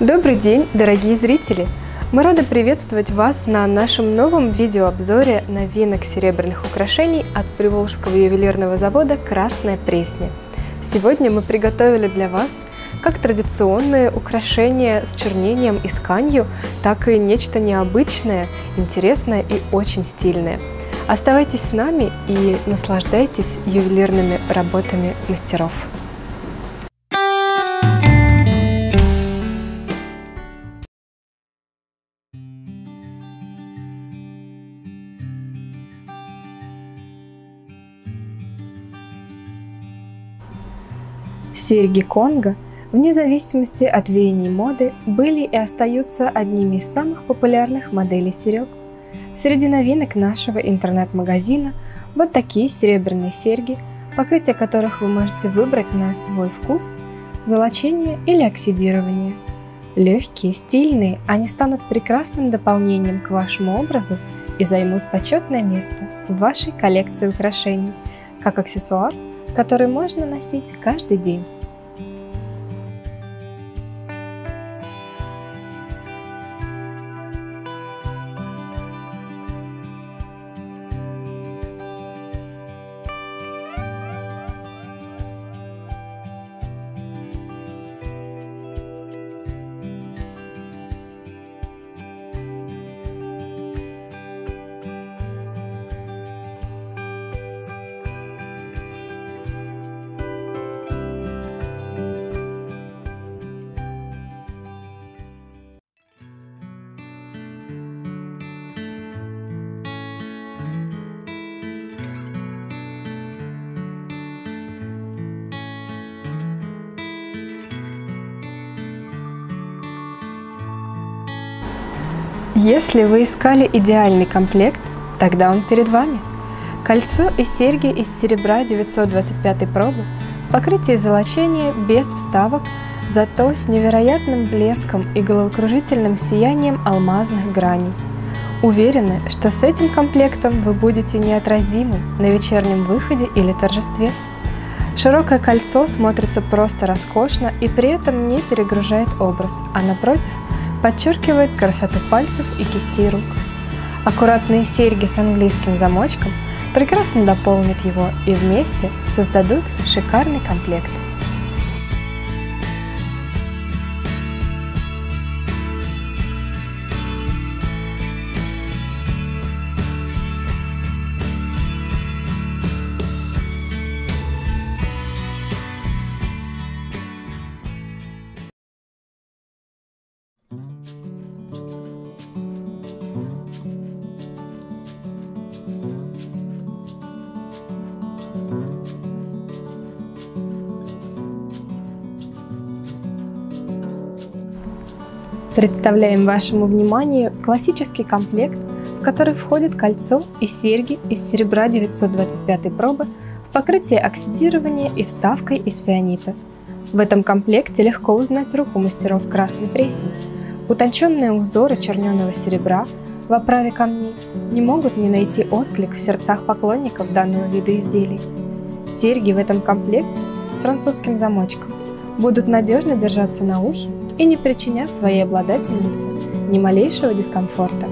Добрый день, дорогие зрители! Мы рады приветствовать вас на нашем новом видеообзоре новинок серебряных украшений от Приволжского ювелирного завода «Красная Пресня». Сегодня мы приготовили для вас как традиционные украшения с чернением и сканью, так и нечто необычное, интересное и очень стильное. Оставайтесь с нами и наслаждайтесь ювелирными работами мастеров. Серьги Конго, вне зависимости от веяний моды, были и остаются одними из самых популярных моделей серег. Среди новинок нашего интернет-магазина вот такие серебряные серьги, покрытие которых вы можете выбрать на свой вкус, золочение или оксидирование. Легкие, стильные, они станут прекрасным дополнением к вашему образу и займут почетное место в вашей коллекции украшений, как аксессуар – который можно носить каждый день. Если вы искали идеальный комплект, тогда он перед вами. Кольцо и серьги из серебра 925 пробы в покрытии золочения без вставок, зато с невероятным блеском и головокружительным сиянием алмазных граней. Уверены, что с этим комплектом вы будете неотразимы на вечернем выходе или торжестве. Широкое кольцо смотрится просто роскошно и при этом не перегружает образ, а напротив – подчеркивает красоту пальцев и кистей рук. Аккуратные серьги с английским замочком прекрасно дополнят его и вместе создадут шикарный комплект. Представляем вашему вниманию классический комплект, в который входит кольцо и серьги из серебра 925 пробы в покрытии оксидирования и вставкой из фианита. В этом комплекте легко узнать руку мастеров красной пресни. Утонченные узоры черненого серебра в оправе камней не могут не найти отклик в сердцах поклонников данного вида изделий. Серьги в этом комплекте с французским замочком будут надежно держаться на ухе и не причинят своей обладательнице ни малейшего дискомфорта.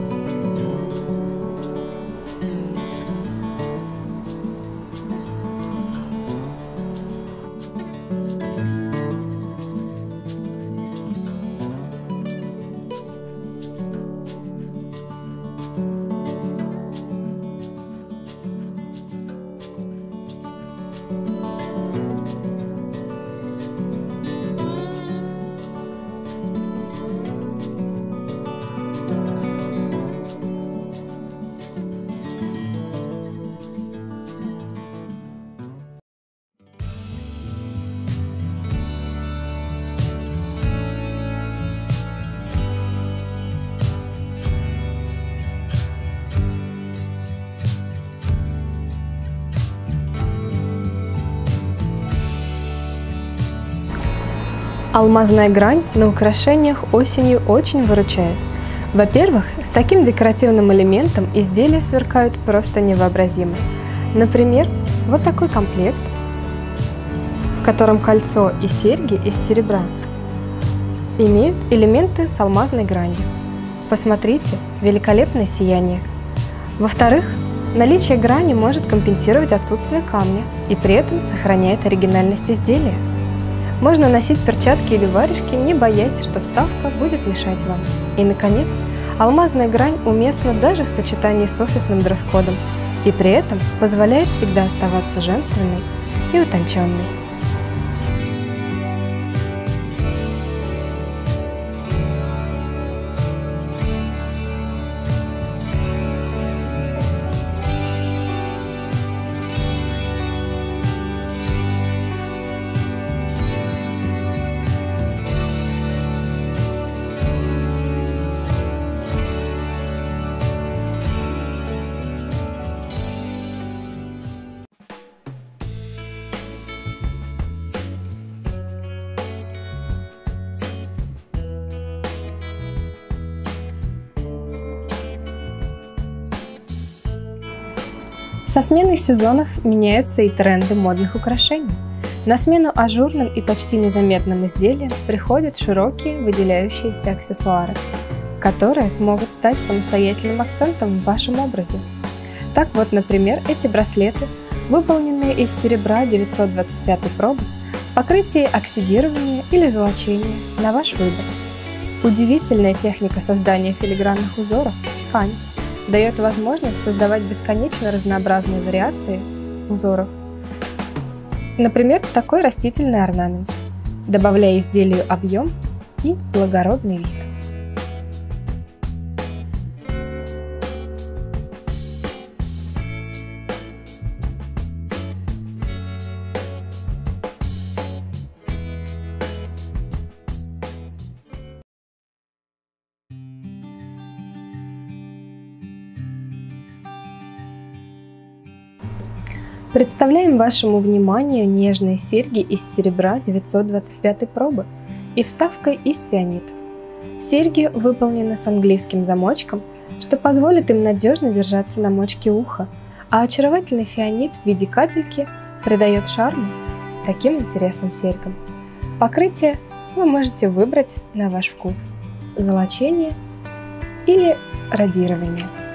Алмазная грань на украшениях осенью очень выручает. Во-первых, с таким декоративным элементом изделия сверкают просто невообразимо. Например, вот такой комплект, в котором кольцо и серьги из серебра. имеют элементы с алмазной гранью. Посмотрите, великолепное сияние. Во-вторых, наличие грани может компенсировать отсутствие камня и при этом сохраняет оригинальность изделия. Можно носить перчатки или варежки, не боясь, что вставка будет мешать вам. И, наконец, алмазная грань уместна даже в сочетании с офисным дресс-кодом и при этом позволяет всегда оставаться женственной и утонченной. Со сменой сезонов меняются и тренды модных украшений. На смену ажурным и почти незаметным изделиям приходят широкие выделяющиеся аксессуары, которые смогут стать самостоятельным акцентом в вашем образе. Так вот, например, эти браслеты, выполненные из серебра 925 пробы, в покрытии оксидирования или золочения на ваш выбор. Удивительная техника создания филигранных узоров – ткань дает возможность создавать бесконечно разнообразные вариации узоров. Например, такой растительный орнамент, добавляя изделию объем и благородный вид. Представляем вашему вниманию нежные серьги из серебра 925 пробы и вставкой из фианитов. Серьги выполнены с английским замочком, что позволит им надежно держаться на мочке уха, а очаровательный фианит в виде капельки придает шарм таким интересным серьгам. Покрытие вы можете выбрать на ваш вкус – золочение или радирование –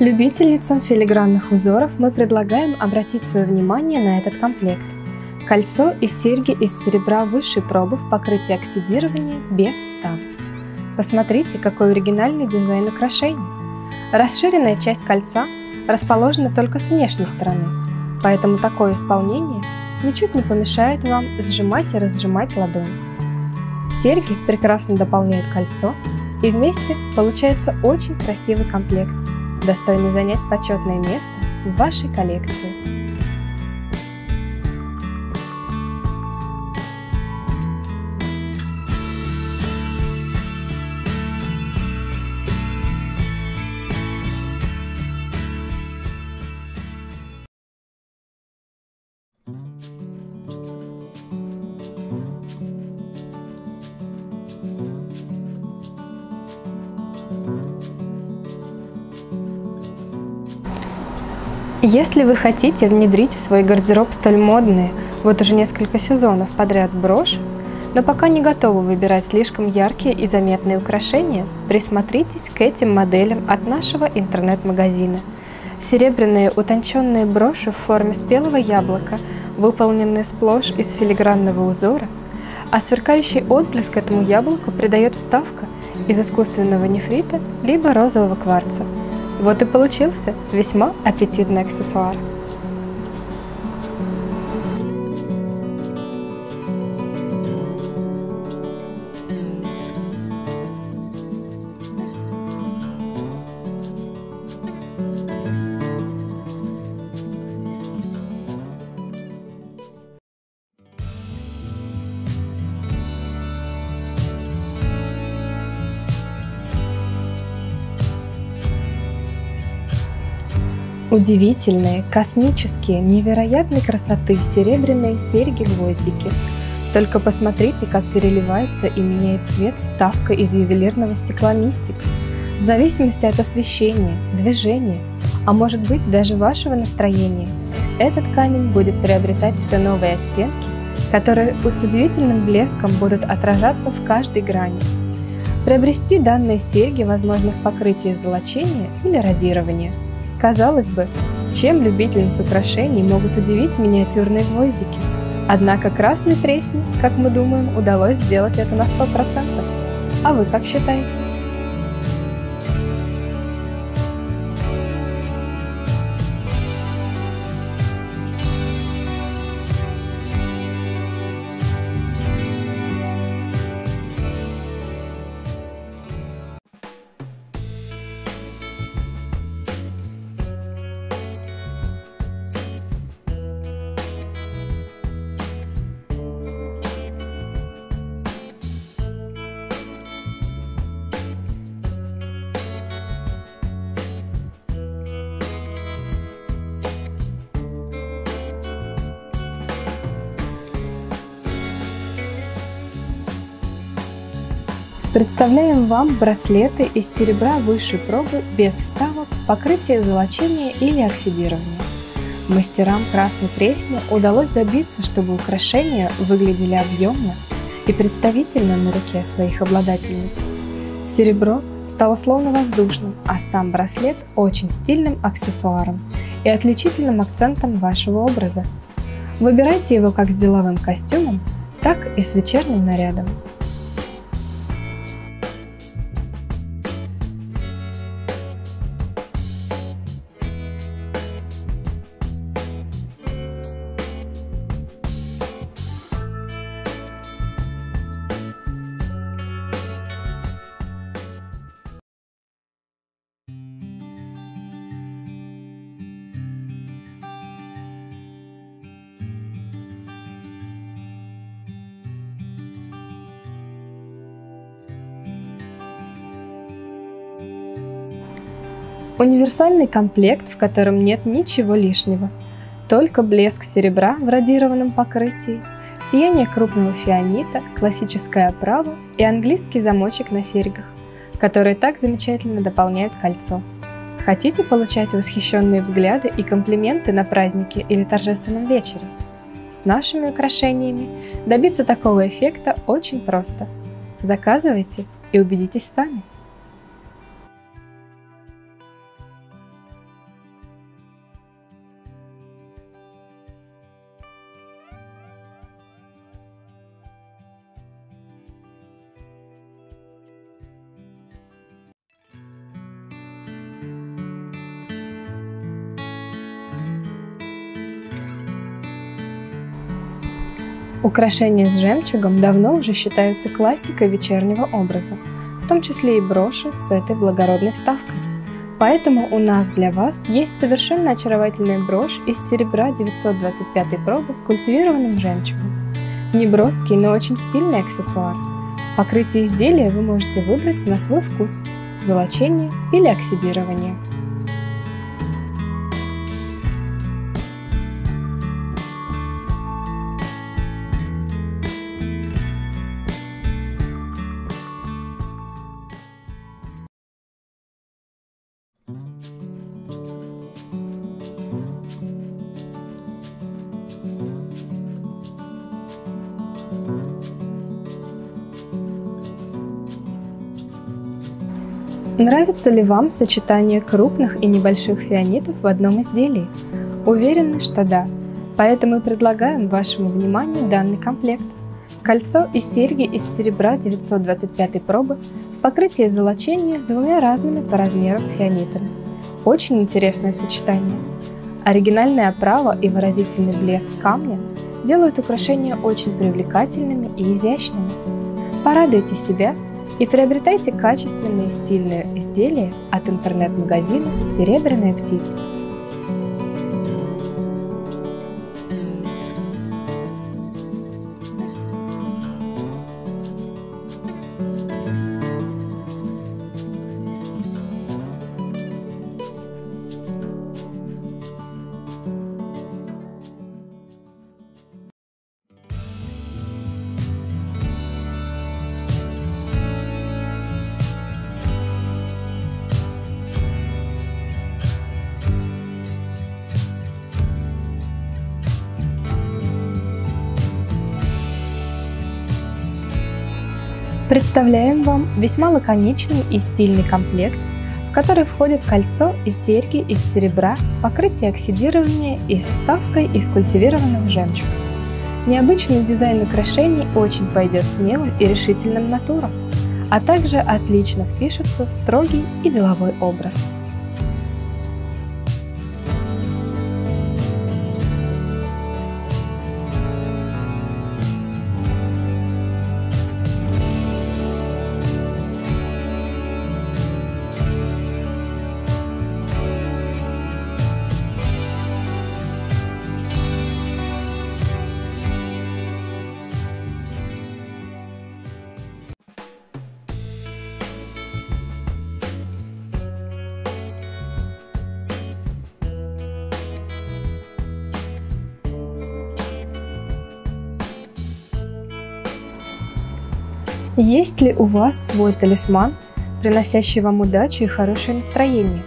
Любительницам филигранных узоров мы предлагаем обратить свое внимание на этот комплект. Кольцо и серьги из серебра высшей пробы в покрытии оксидирования без вставок. Посмотрите, какой оригинальный дизайн украшений. Расширенная часть кольца расположена только с внешней стороны, поэтому такое исполнение ничуть не помешает вам сжимать и разжимать ладонь. Серьги прекрасно дополняют кольцо, и вместе получается очень красивый комплект – достойный занять почетное место в вашей коллекции. Если вы хотите внедрить в свой гардероб столь модные, вот уже несколько сезонов подряд брошь, но пока не готовы выбирать слишком яркие и заметные украшения, присмотритесь к этим моделям от нашего интернет-магазина. Серебряные утонченные броши в форме спелого яблока, выполненные сплошь из филигранного узора, а сверкающий отблеск этому яблоку придает вставка из искусственного нефрита либо розового кварца – вот и получился весьма аппетитный аксессуар. Удивительные, космические, невероятной красоты серебряные серьги-гвоздики Только посмотрите, как переливается и меняет цвет вставка из ювелирного стекла «Мистик». В зависимости от освещения, движения, а может быть даже вашего настроения, этот камень будет приобретать все новые оттенки, которые с удивительным блеском будут отражаться в каждой грани. Приобрести данные серьги возможно в покрытии золочения или радирования. Казалось бы, чем любительниц украшений могут удивить миниатюрные гвоздики – Однако красной пресне, как мы думаем, удалось сделать это на 100%. А вы как считаете? Представляем вам браслеты из серебра высшей пробы без вставок, покрытия золочения или оксидирования. Мастерам Красной Пресни удалось добиться, чтобы украшения выглядели объемно и представительно на руке своих обладательниц. Серебро стало словно воздушным, а сам браслет очень стильным аксессуаром и отличительным акцентом вашего образа. Выбирайте его как с деловым костюмом, так и с вечерним нарядом. Универсальный комплект, в котором нет ничего лишнего. Только блеск серебра в радированном покрытии, сияние крупного фианита, классическая оправа и английский замочек на серьгах, которые так замечательно дополняют кольцо. Хотите получать восхищенные взгляды и комплименты на празднике или торжественном вечере? С нашими украшениями добиться такого эффекта очень просто. Заказывайте и убедитесь сами. Украшения с жемчугом давно уже считаются классикой вечернего образа, в том числе и броши с этой благородной вставкой. Поэтому у нас для вас есть совершенно очаровательная брошь из серебра 925 пробы с культивированным жемчугом. Неброский, но очень стильный аксессуар. Покрытие изделия вы можете выбрать на свой вкус – золочение или оксидирование – Нравится ли вам сочетание крупных и небольших фианитов в одном изделии? Уверены, что да. Поэтому предлагаем вашему вниманию данный комплект. Кольцо и серьги из серебра 925 пробы в покрытии золочения с двумя разными по размерам фианитами. Очень интересное сочетание. Оригинальная оправа и выразительный блеск камня делают украшения очень привлекательными и изящными. Порадуйте себя и приобретайте качественные стильные изделия от интернет-магазина «Серебряная птица». Представляем вам весьма лаконичный и стильный комплект, в который входит кольцо и серьги из серебра, покрытие оксидирования и с вставкой из культивированного жемчуга. Необычный дизайн украшений очень пойдет смелым и решительным натурам, а также отлично впишется в строгий и деловой образ. Есть ли у вас свой талисман, приносящий вам удачу и хорошее настроение?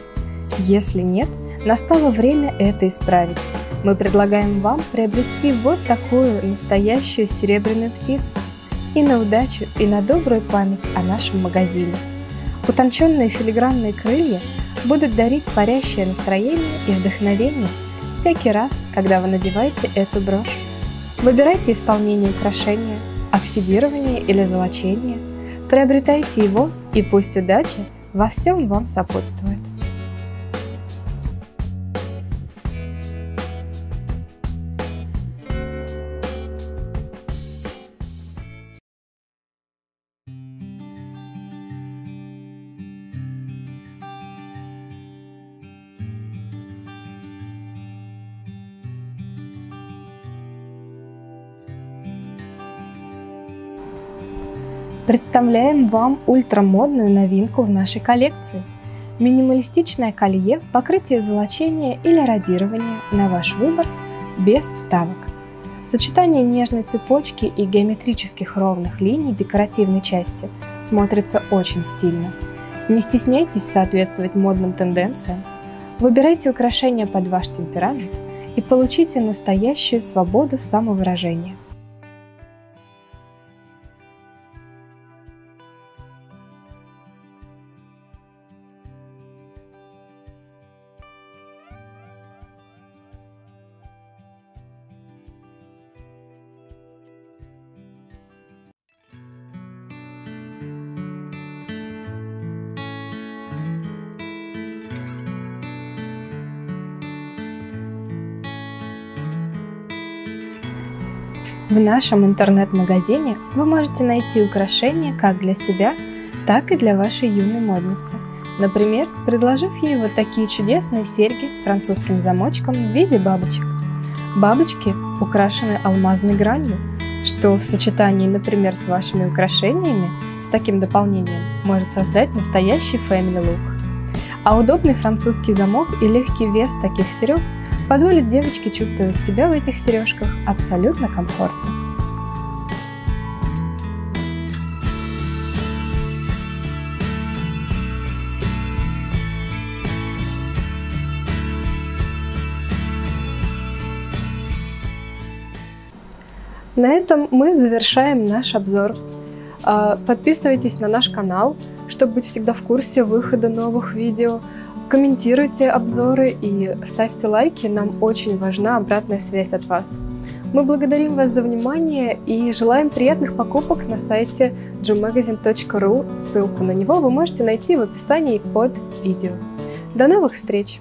Если нет, настало время это исправить. Мы предлагаем вам приобрести вот такую настоящую серебряную птицу и на удачу, и на добрую память о нашем магазине. Утонченные филигранные крылья будут дарить парящее настроение и вдохновение всякий раз, когда вы надеваете эту брошь. Выбирайте исполнение украшения – оксидирование или золочение. Приобретайте его, и пусть удача во всем вам сопутствует. Представляем вам ультрамодную новинку в нашей коллекции. Минималистичное колье в покрытии золочения или радирования на ваш выбор без вставок. Сочетание нежной цепочки и геометрических ровных линий декоративной части смотрится очень стильно. Не стесняйтесь соответствовать модным тенденциям. Выбирайте украшения под ваш темперамент и получите настоящую свободу самовыражения. В нашем интернет-магазине вы можете найти украшения как для себя, так и для вашей юной модницы. Например, предложив ей вот такие чудесные серьги с французским замочком в виде бабочек. Бабочки украшены алмазной гранью, что в сочетании, например, с вашими украшениями, с таким дополнением, может создать настоящий family look. А удобный французский замок и легкий вес таких серег – позволит девочке чувствовать себя в этих сережках абсолютно комфортно. На этом мы завершаем наш обзор. А, подписывайтесь на наш канал, чтобы быть всегда в курсе выхода новых видео. Комментируйте обзоры и ставьте лайки, нам очень важна обратная связь от вас. Мы благодарим вас за внимание и желаем приятных покупок на сайте jumagazine.ru. Ссылку на него вы можете найти в описании под видео. До новых встреч!